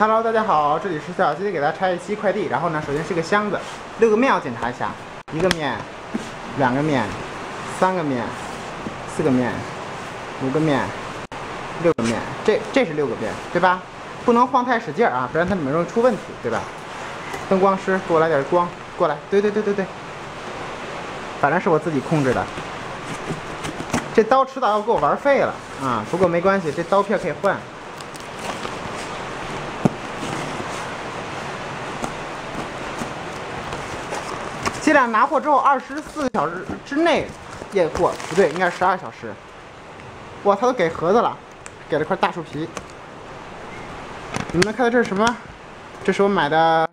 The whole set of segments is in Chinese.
Hello，大家好，这里是小小鸡，给大家拆一期快递。然后呢，首先是个箱子，六个面要检查一下，一个面，两个面，三个面，四个面，五个面，六个面，这这是六个面，对吧？不能晃太使劲啊，不然它里面容易出问题，对吧？灯光师，给我来点光，过来，对对对对对，反正是我自己控制的。这刀迟早要给我玩废了啊，不过没关系，这刀片可以换。尽量拿货之后二十四小时之内验货，不对，应该是十二小时。哇，他都给盒子了，给了块大树皮。你们能看到这是什么？这是我买的，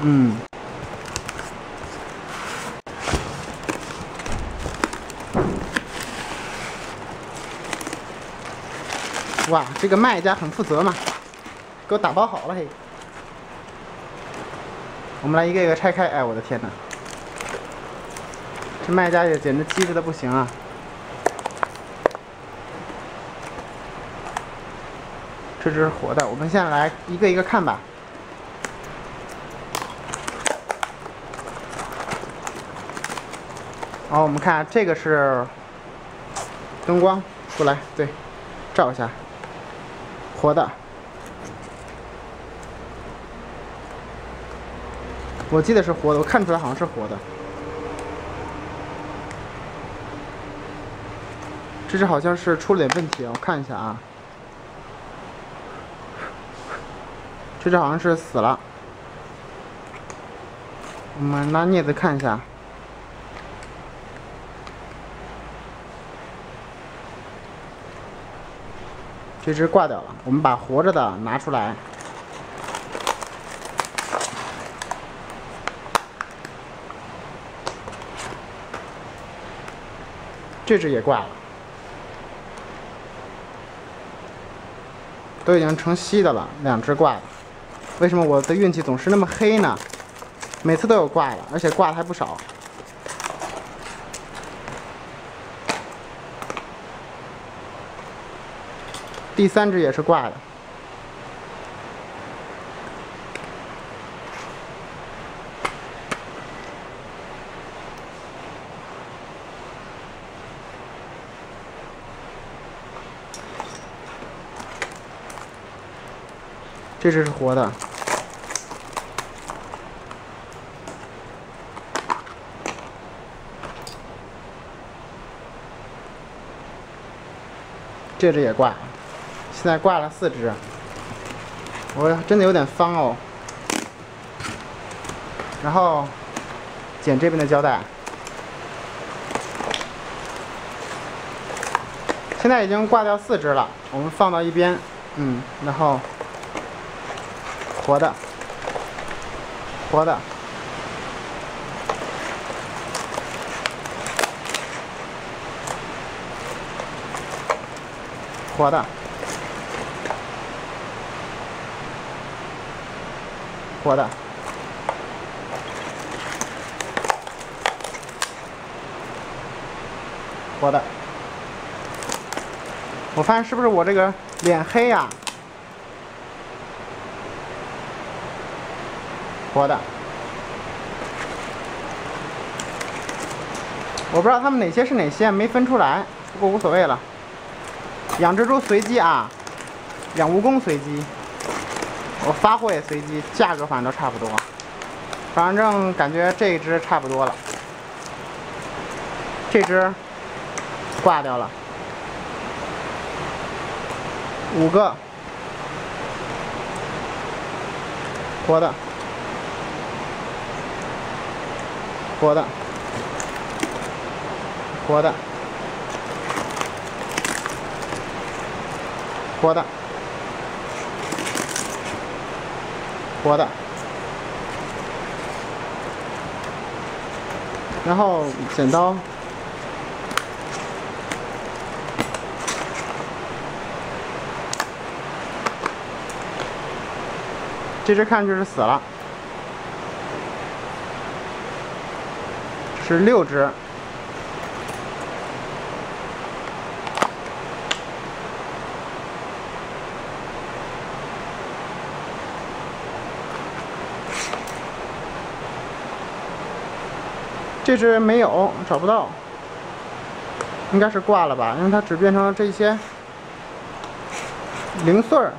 嗯，哇，这个卖家很负责嘛，给我打包好了嘿。我们来一个一个拆开，哎，我的天哪，这卖家也简直机智的不行啊！这只是活的，我们现在来一个一个看吧。好，我们看这个是灯光，过来，对，照一下，活的。我记得是活的，我看出来好像是活的。这只好像是出了点问题，我看一下啊。这只好像是死了，我们拿镊子看一下。这只挂掉了，我们把活着的拿出来。这只也挂了。都已经成稀的了，两只挂了。为什么我的运气总是那么黑呢？每次都有挂的，而且挂的还不少。第三只也是挂的。这只是活的，这只也挂，现在挂了四只，我真的有点方哦。然后剪这边的胶带，现在已经挂掉四只了，我们放到一边，嗯，然后。活的，活的，活的，活的，活的。我发现是不是我这个脸黑呀？活的，我不知道他们哪些是哪些，没分出来，不过无所谓了。养蜘蛛随机啊，养蜈蚣随机，我发货也随机，价格反正都差不多，反正感觉这一只差不多了，这只挂掉了，五个。活的。活的，活的，活的，活的。然后剪刀，这只看就是死了。是六只这只没有找不到应该是挂了吧因为它只变成了这些零碎儿。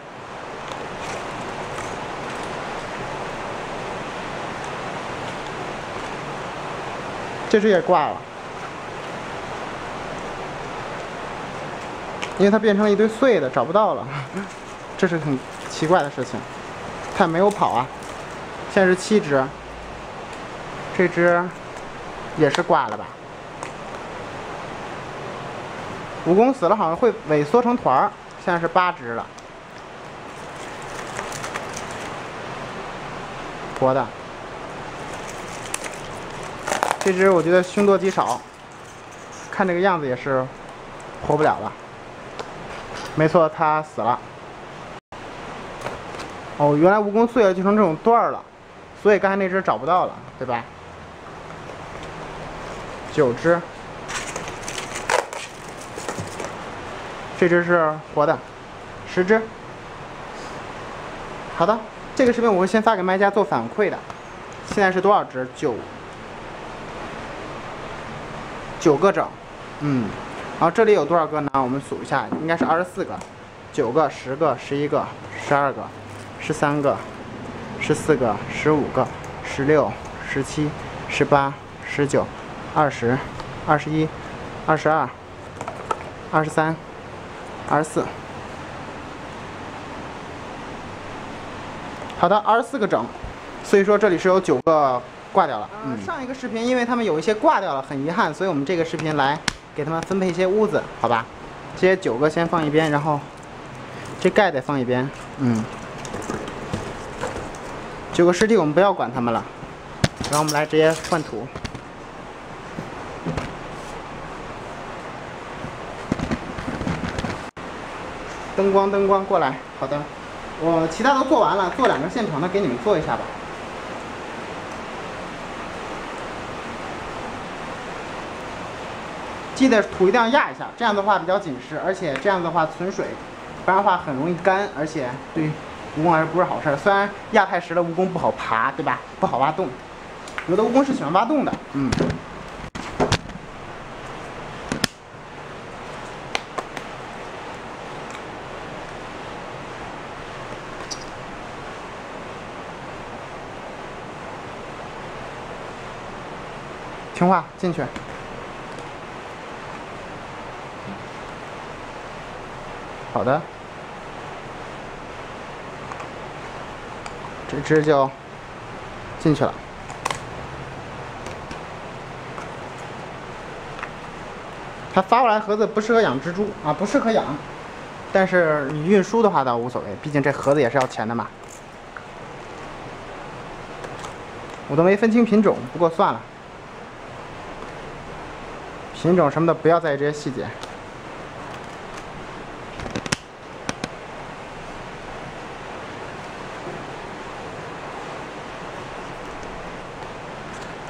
这只也挂了，因为它变成了一堆碎的，找不到了，这是很奇怪的事情。它也没有跑啊，现在是七只，这只也是挂了吧？蜈蚣死了好像会萎缩成团儿，现在是八只了，活的。这只我觉得凶多吉少，看这个样子也是活不了了。没错，它死了。哦，原来蜈蚣碎了就成这种段了，所以刚才那只找不到了，对吧？九只，这只是活的，十只。好的，这个视频我会先发给卖家做反馈的。现在是多少只？九。九个整，嗯，然后这里有多少个呢？我们数一下，应该是二十四个，九个、十个、十一个、十二个、十三个、十四个、十五个、十六、十七、十八、十九、二十、二十一、二十二、二十三、二十四。好的，二十四个整，所以说这里是有九个。挂掉了。嗯，上一个视频因为他们有一些挂掉了，很遗憾，所以我们这个视频来给他们分配一些屋子，好吧？这些九个先放一边，然后这盖得放一边。嗯，九个尸体我们不要管他们了，然后我们来直接换土。灯光灯光过来，好的，我其他都做完了，做两个现成的给你们做一下吧。记得土一定要压一下，这样的话比较紧实，而且这样的话存水，不然的话很容易干，而且对蜈蚣来说不是好事。虽然压太实了，蜈蚣不好爬，对吧？不好挖洞。有的蜈蚣是喜欢挖洞的，嗯。听话，进去。好的，这只就进去了。它发过来盒子不适合养蜘蛛啊，不适合养。但是你运输的话倒无所谓，毕竟这盒子也是要钱的嘛。我都没分清品种，不过算了，品种什么的不要在意这些细节。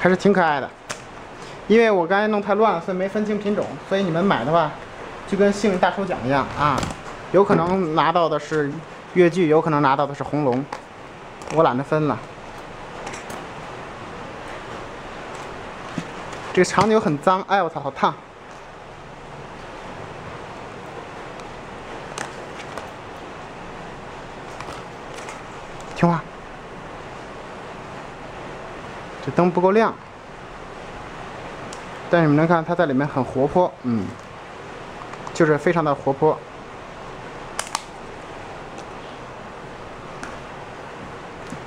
还是挺可爱的，因为我刚才弄太乱了，所以没分清品种。所以你们买的话，就跟幸运大抽奖一样啊，有可能拿到的是越剧，有可能拿到的是红龙，我懒得分了。这个长牛很脏，哎我操，好烫！听话。这灯不够亮，但是你们能看它在里面很活泼，嗯，就是非常的活泼，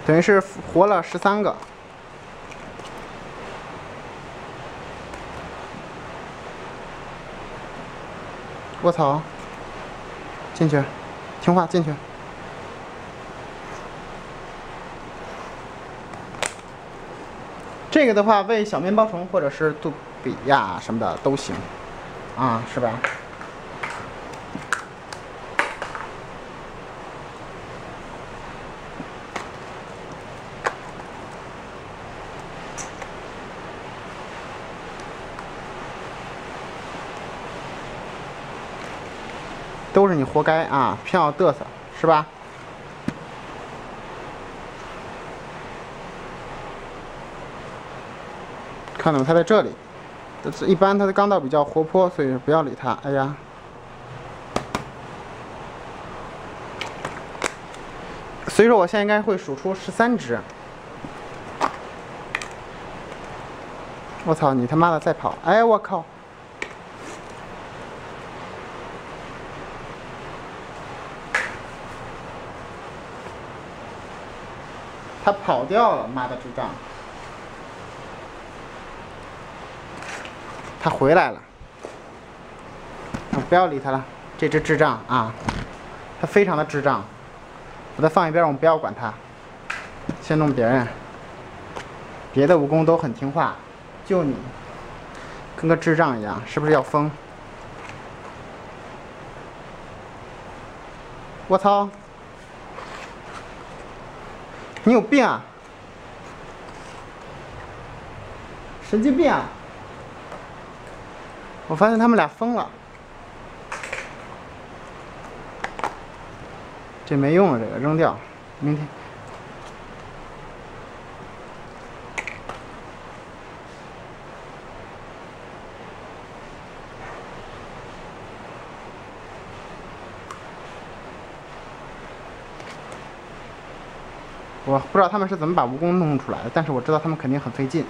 等于是活了十三个。卧槽，进去，听话进去。这个的话，喂小面包虫或者是杜比亚什么的都行，啊，是吧？都是你活该啊！偏要嘚瑟，是吧？看到吗？它在这里。一般它的钢道比较活泼，所以不要理它。哎呀，所以说我现在应该会数出十三只。我操！你他妈的在跑！哎，我靠！他跑掉了，妈的智障！他回来了，不要理他了，这只智障啊！他非常的智障，把他放一边，我们不要管他，先弄别人。别的蜈蚣都很听话。就你，跟个智障一样，是不是要疯？我操！你有病啊！神经病啊！我发现他们俩疯了。这没用啊，这个扔掉，明天。我不知道他们是怎么把蜈蚣弄出来的，但是我知道他们肯定很费劲。